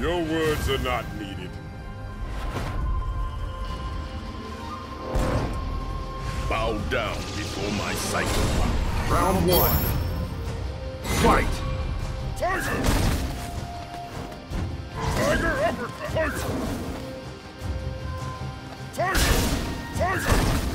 Your words are not needed. Bow down before my cycle. Round one. Fight! Tiger! Tiger uppercut! Tiger! Tiger!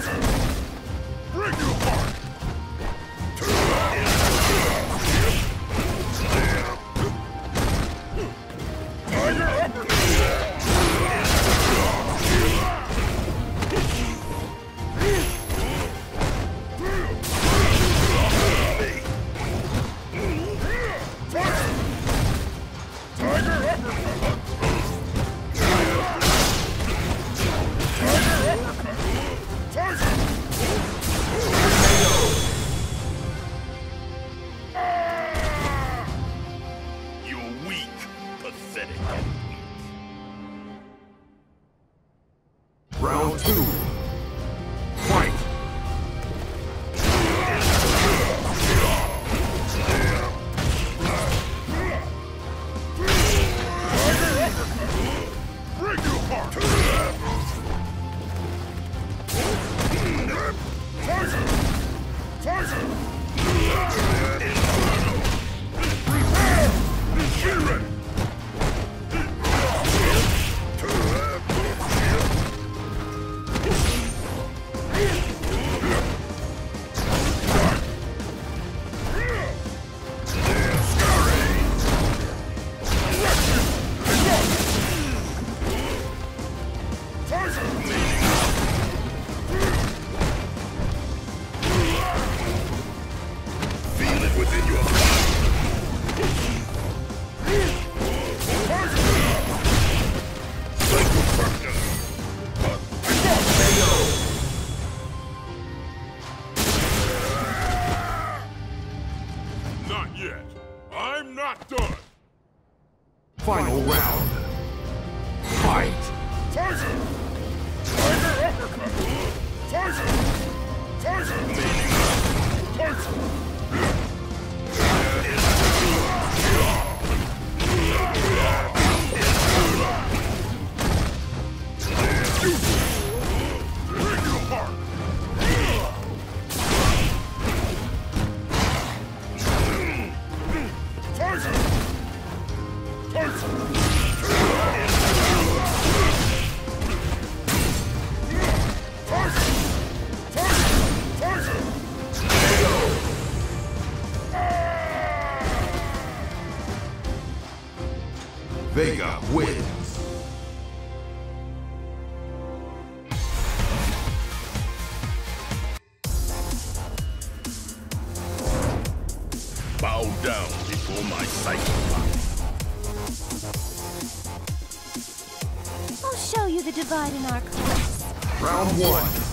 Tiger! Final round. Vega wins. Bow down before my Psycho Power. I'll show you the divide in our class. Round one.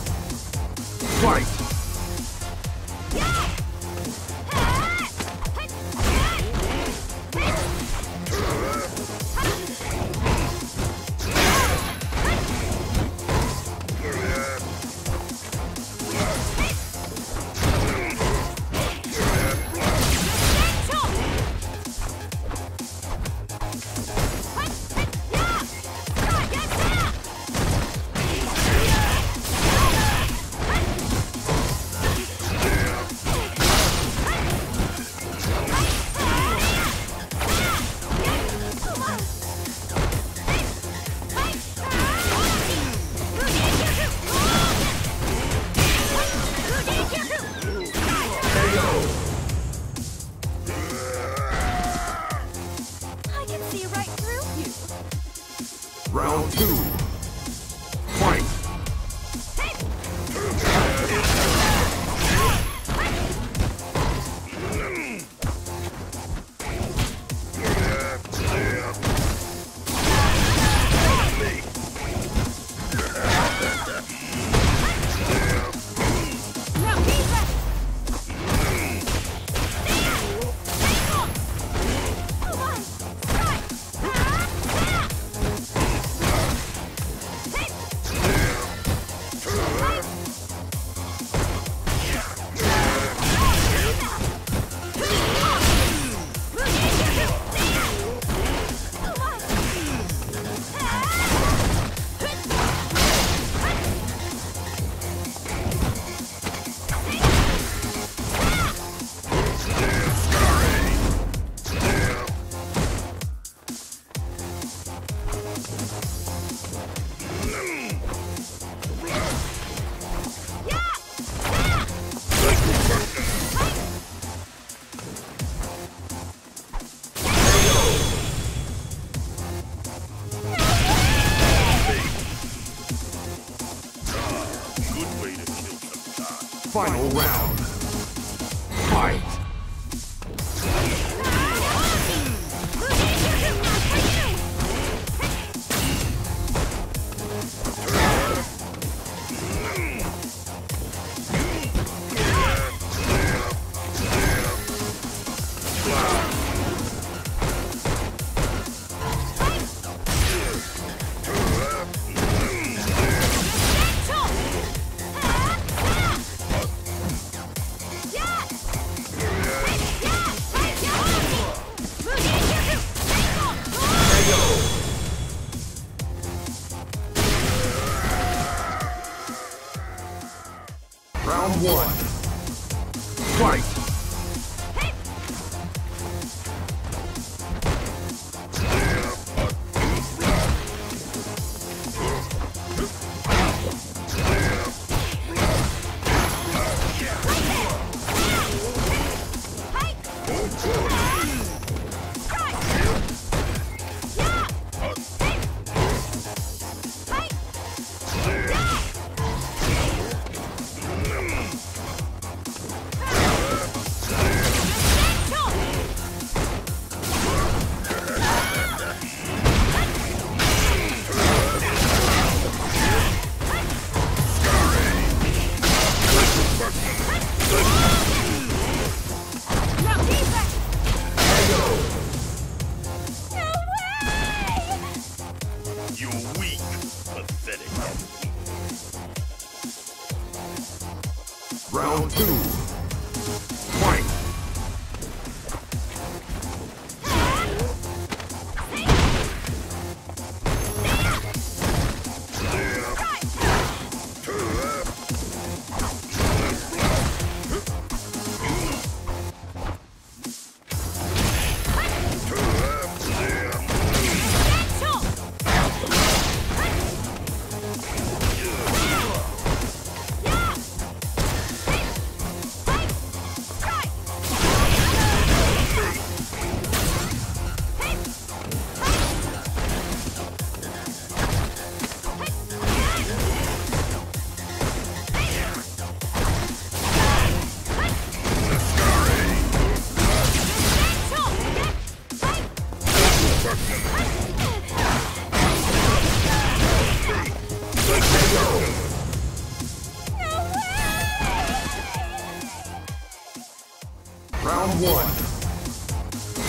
One.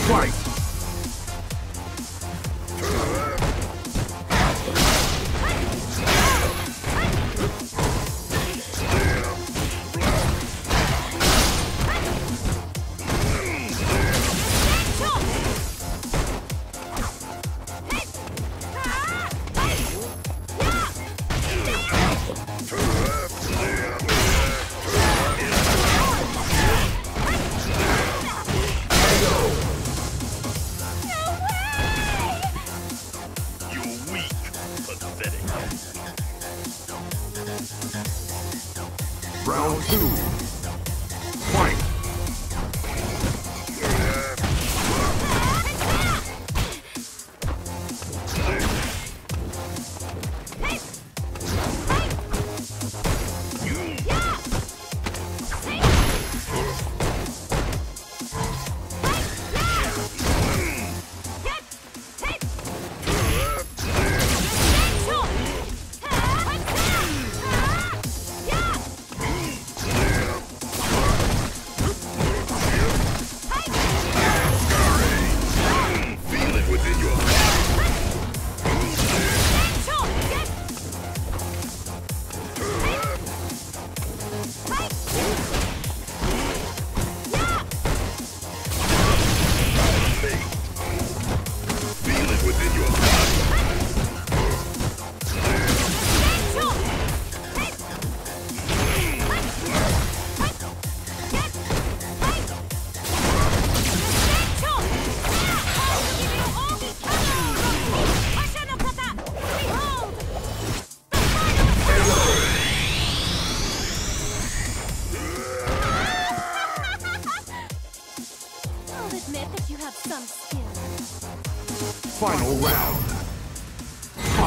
Fight!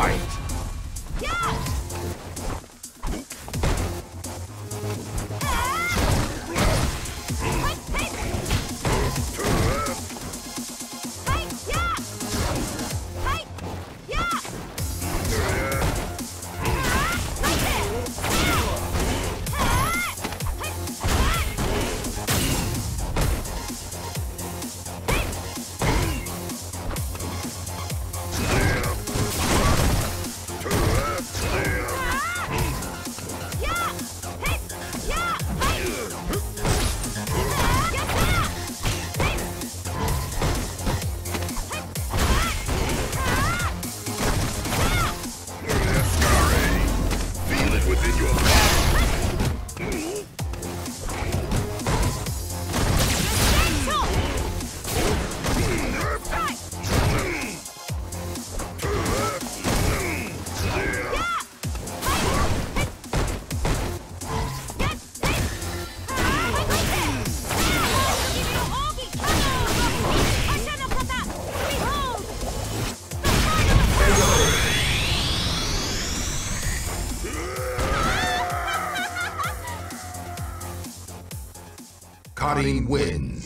Fight! Feel Karin wins.